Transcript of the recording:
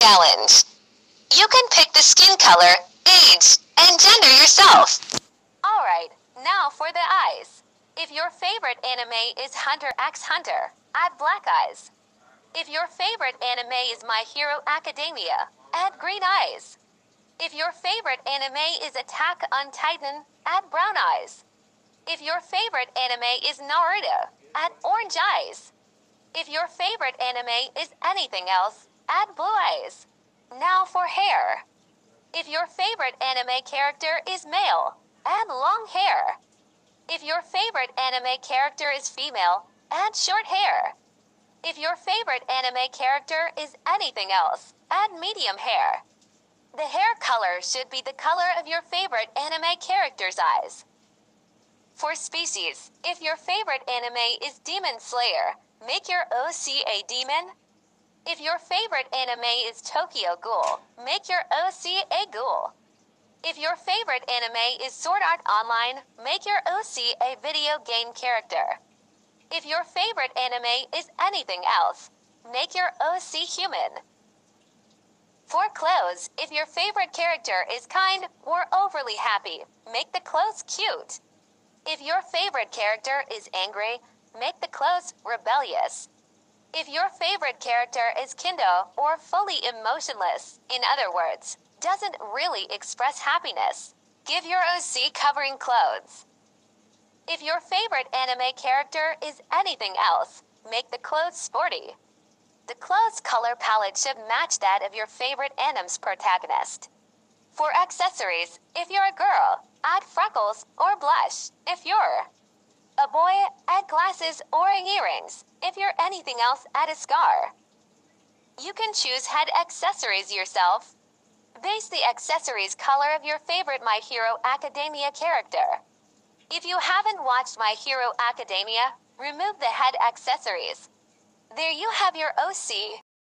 challenge. You can pick the skin color, age, and gender yourself. Alright, now for the eyes. If your favorite anime is Hunter x Hunter, add black eyes. If your favorite anime is My Hero Academia, add green eyes. If your favorite anime is Attack on Titan, add brown eyes. If your favorite anime is Naruto, add orange eyes. If your favorite anime is anything else, add blue eyes. Now for hair. If your favorite anime character is male, add long hair. If your favorite anime character is female, add short hair. If your favorite anime character is anything else, add medium hair. The hair color should be the color of your favorite anime character's eyes. For species, if your favorite anime is Demon Slayer, make your OC a demon. If your favorite anime is Tokyo Ghoul, make your OC a ghoul. If your favorite anime is Sword Art Online, make your OC a video game character. If your favorite anime is anything else, make your OC human. For clothes, if your favorite character is kind or overly happy, make the clothes cute. If your favorite character is angry, make the clothes rebellious. If your favorite character is Kindo or fully emotionless, in other words, doesn't really express happiness, give your OC covering clothes. If your favorite anime character is anything else, make the clothes sporty. The clothes color palette should match that of your favorite anime's protagonist. For accessories, if you're a girl, add freckles or blush. If you're glasses or earrings. If you're anything else, add a scar. You can choose head accessories yourself. Base the accessories color of your favorite My Hero Academia character. If you haven't watched My Hero Academia, remove the head accessories. There you have your OC.